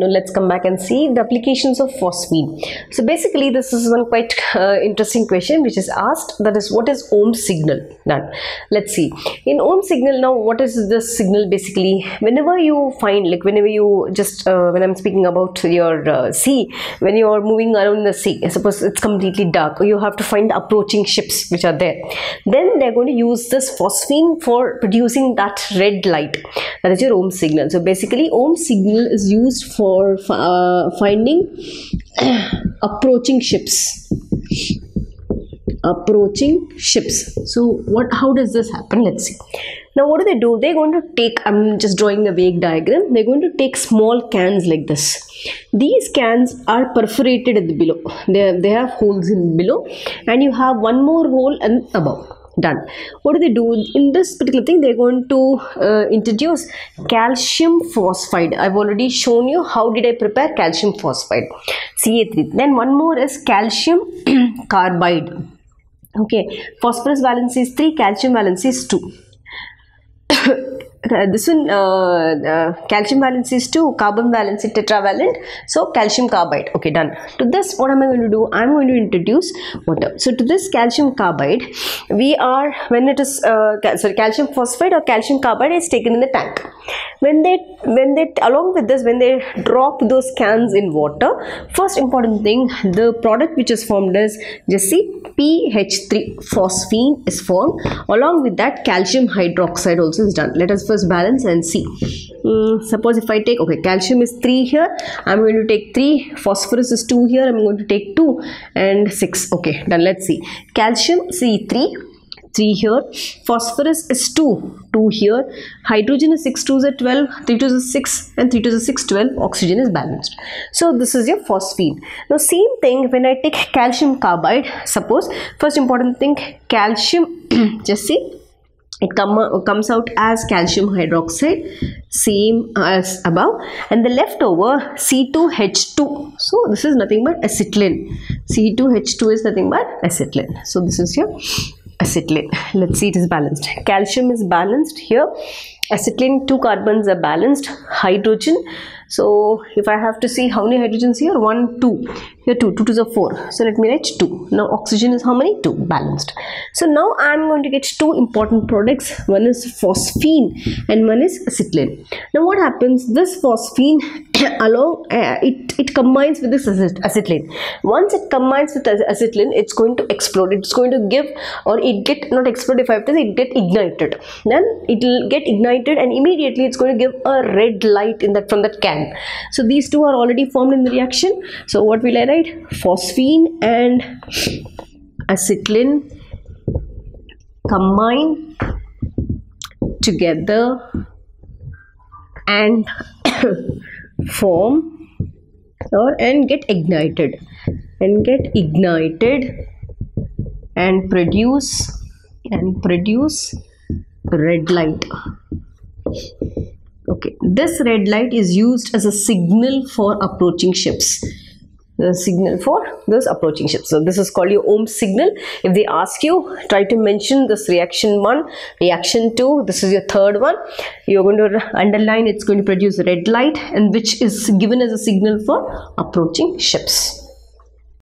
let's come back and see the applications of phosphine. So basically this is one quite uh, interesting question which is asked that is what is Holme's signal? Now let's see. In Holme's signal now what is this signal basically? Whenever you find like whenever you just uh, when i'm speaking about your uh, sea when you are moving around the sea suppose it's completely dark you have to find the approaching ships which are there. Then they're going to use this phosphine for producing that red light. That is your Holme's signal. So basically Holme's signal is used for uh, finding approaching ships. Approaching ships. So what how does this happen? Let's see. Now what do they do? They're going to take i'm just drawing a vague diagram. They're going to take small cans like this. These cans are perforated at the below. They, they have holes in below. And you have one more hole and above done. What do they do? In this particular thing they're going to uh, introduce calcium phosphide. I've already shown you how did i prepare calcium phosphide. Ca3 then one more is calcium carbide. Okay phosphorus valence is 3 calcium valence is 2 this one uh, uh, calcium valence is 2 carbon valence is tetravalent so calcium carbide. Okay done. To this what am i going to do? I'm going to introduce water. So to this calcium carbide we are when it is uh, cal sorry calcium phosphide or calcium carbide is taken in the tank. When they when they along with this when they drop those cans in water first important thing the product which is formed is just see PH3 phosphine is formed. Along with that calcium hydroxide also is done. Let us first balance and see. Mm, suppose if I take okay calcium is 3 here I'm going to take 3 phosphorus is 2 here I'm going to take 2 and 6 okay done let's see. Calcium C3 3 here. Phosphorus is 2 2 here. Hydrogen is 6 2 is 12 3 2 is 6 and 3 2 is 6 12 oxygen is balanced. So this is your phosphine. Now same thing when i take calcium carbide suppose first important thing calcium just see it come, comes out as calcium hydroxide same as above. And the leftover C2H2 so this is nothing but acetylene. C2H2 is nothing but acetylene. So this is your acetylene. Let's see it is balanced. Calcium is balanced here acetylene two carbons are balanced. Hydrogen. So if I have to see how many hydrogens here 1 2 here 2 2 to the 4 so let me write 2 now oxygen is how many? 2 balanced. So now I am going to get two important products. One is phosphine and one is acetylene. Now what happens? This phosphine along uh, it it combines with this acetylene. Once it combines with acetylene it's going to explode. It's going to give or it get not explode if I have to say it get ignited. Then it will get ignited and immediately it's going to give a red light in that from that can. So these two are already formed in the reaction. So what will I write? Phosphine and acetylene combine together and form or and get ignited. And get ignited and produce and produce red light. Okay this red light is used as a signal for approaching ships the signal for this approaching ships so this is called your Holme's signal. If they ask you try to mention this reaction one reaction two this is your third one. You're going to underline it's going to produce red light and which is given as a signal for approaching ships